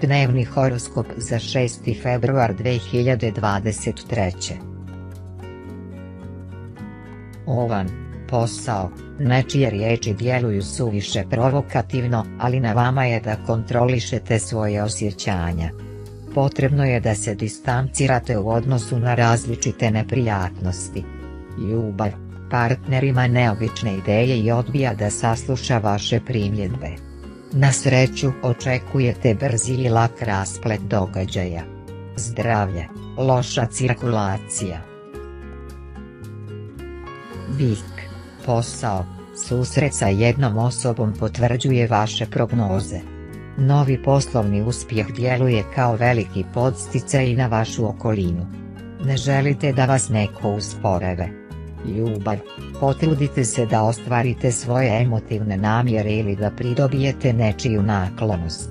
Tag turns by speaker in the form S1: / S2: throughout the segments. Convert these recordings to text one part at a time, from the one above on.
S1: Dnevni horoskop za 6. februar 2023. Ovan, posao, nečije riječi djeluju suviše provokativno, ali na vama je da kontrolišete svoje osjećanja. Potrebno je da se distancirate u odnosu na različite neprijatnosti. Ljubav, partner ima neobične ideje i odbija da sasluša vaše primjedbe. Na sreću očekujete brzi i lak rasplet događaja. Zdravlje, loša cirkulacija. Bik, posao, susret sa jednom osobom potvrđuje vaše prognoze. Novi poslovni uspjeh djeluje kao veliki podsticaj na vašu okolinu. Ne želite da vas neko usporeve ljubav, potrudite se da ostvarite svoje emotivne namjere ili da pridobijete nečiju naklonost.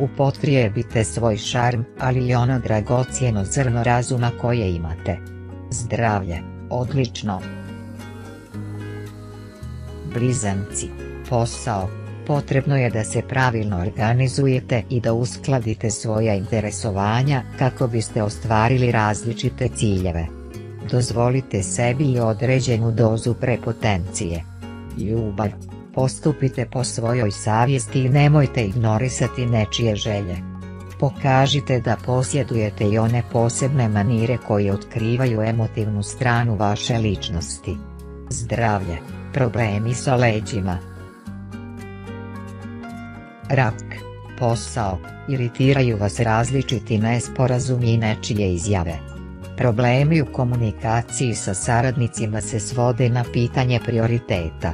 S1: Upotrijebite svoj šarm, ali i ono dragocjeno zrno razuma koje imate. Zdravlje, odlično. Blizanci, posao, potrebno je da se pravilno organizujete i da uskladite svoja interesovanja kako biste ostvarili različite ciljeve. Dozvolite sebi i određenu dozu prepotencije. Ljubav. Postupite po svojoj savjesti i nemojte ignorisati nečije želje. Pokažite da posjedujete i one posebne manire koje otkrivaju emotivnu stranu vaše ličnosti. Zdravlje, problemi sa leđima. Rak, posao, iritiraju vas različiti nesporazumi i nečije izjave. Problemi u komunikaciji sa saradnicima se svode na pitanje prioriteta.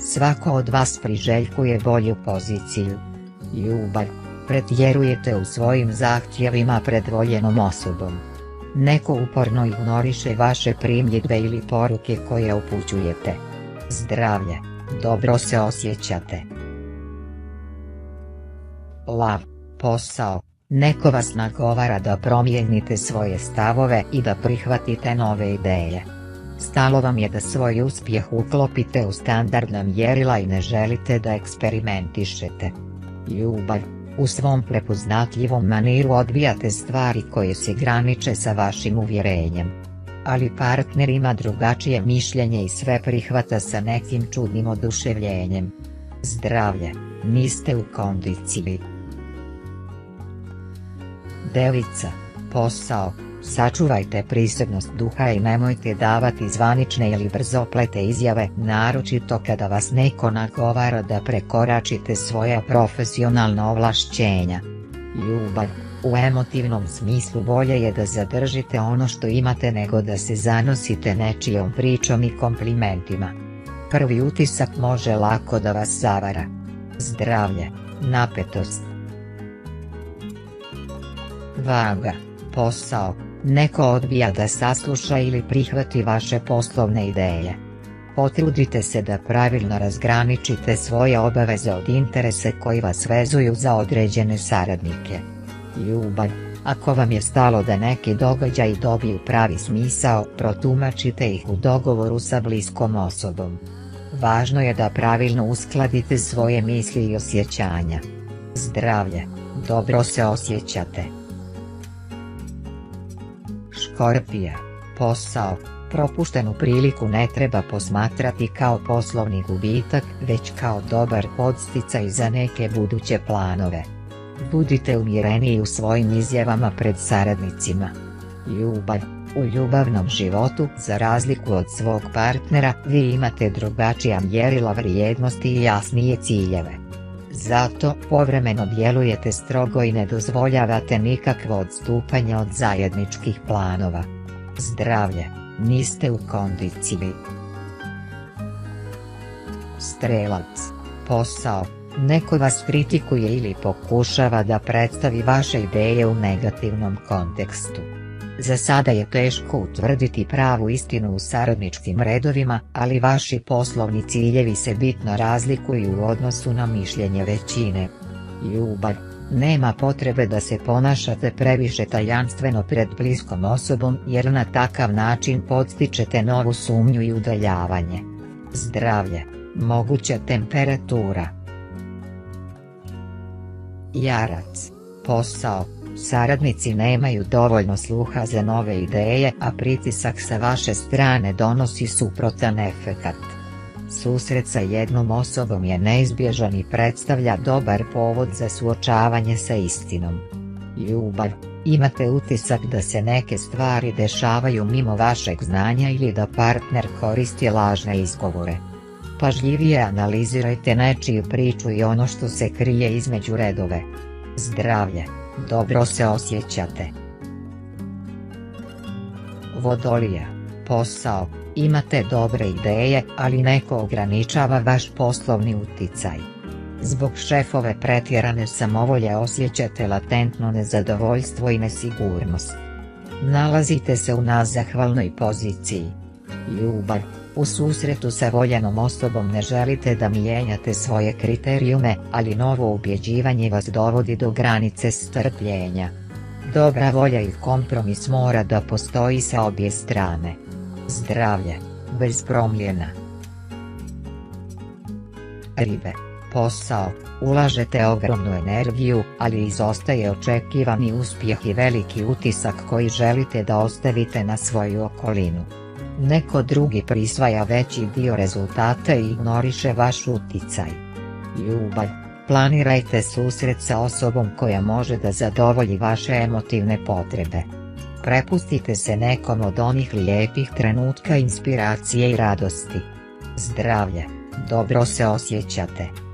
S1: Svako od vas priželjkuje bolju poziciju. Ljubav, pretjerujete u svojim zahtjevima pred voljenom osobom. Neko uporno ignoriše vaše primjedbe ili poruke koje upućujete. Zdravlje, dobro se osjećate. Lav, posao, Neko vas nagovara da promijenite svoje stavove i da prihvatite nove ideje. Stalo vam je da svoj uspjeh uklopite u standardna mjerila i ne želite da eksperimentišete. Ljubav, u svom prepoznatljivom maniru odbijate stvari koje se graniče sa vašim uvjerenjem. Ali partner ima drugačije mišljenje i sve prihvata sa nekim čudnim oduševljenjem. Zdravlje, niste u kondiciji. Devica, posao, sačuvajte prisebnost duha i nemojte davati zvanične ili brzoplete izjave, naročito kada vas neko nagovara da prekoračite svoja profesionalna ovlašćenja. Ljubav, u emotivnom smislu bolje je da zadržite ono što imate nego da se zanosite nečijom pričom i komplimentima. Prvi utisak može lako da vas zavara. Zdravlje, napetost, Vaga, posao, neko odbija da sasluša ili prihvati vaše poslovne ideje. Potrudite se da pravilno razgraničite svoje obaveze od interese koji vas vezuju za određene saradnike. Ljubav, ako vam je stalo da neki događaj dobiju pravi smisao, protumačite ih u dogovoru sa bliskom osobom. Važno je da pravilno uskladite svoje misli i osjećanja. Zdravlje, dobro se osjećate. Skorpija, posao, propuštenu priliku ne treba posmatrati kao poslovni gubitak već kao dobar podsticaj za neke buduće planove. Budite umjereniji u svojim izjavama pred saradnicima. Ljubav, u ljubavnom životu za razliku od svog partnera vi imate drugačija mjerila vrijednosti i jasnije ciljeve. Zato povremeno djelujete strogo i ne dozvoljavate nikakvo odstupanje od zajedničkih planova. Zdravlje, niste u kondiciji. Strelac, posao, neko vas kritikuje ili pokušava da predstavi vaše ideje u negativnom kontekstu. Za sada je teško utvrditi pravu istinu u saradničkim redovima, ali vaši poslovni ciljevi se bitno razlikuju u odnosu na mišljenje većine. Ljubav, nema potrebe da se ponašate previše tajanstveno pred bliskom osobom jer na takav način podstičete novu sumnju i udaljavanje. Zdravlje, moguća temperatura. Jarac Posao, saradnici nemaju dovoljno sluha za nove ideje a pritisak sa vaše strane donosi suprotan efekat. Susret sa jednom osobom je neizbježan i predstavlja dobar povod za suočavanje sa istinom. Ljubav, imate utisak da se neke stvari dešavaju mimo vašeg znanja ili da partner koristi lažne izgovore. Pažljivije analizirajte nečiju priču i ono što se krije između redove. Zdravlje, dobro se osjećate. Vodolija, posao, imate dobre ideje ali neko ograničava vaš poslovni uticaj. Zbog šefove pretjerane samovolje osjećate latentno nezadovoljstvo i nesigurnost. Nalazite se u nazahvalnoj poziciji. Ljubav, u susretu sa voljenom osobom ne želite da mijenjate svoje kriterijume, ali novo ubjeđivanje vas dovodi do granice strpljenja. Dobra volja i kompromis mora da postoji sa obje strane. Zdravlje, bez promjena. Ribe, posao, ulažete ogromnu energiju, ali izostaje očekivani uspjeh i veliki utisak koji želite da ostavite na svoju okolinu. Neko drugi prisvaja veći dio rezultata i ignoriše vaš uticaj. Ljubav, planirajte susret sa osobom koja može da zadovolji vaše emotivne potrebe. Prepustite se nekom od onih lijepih trenutka inspiracije i radosti. Zdravlje, dobro se osjećate.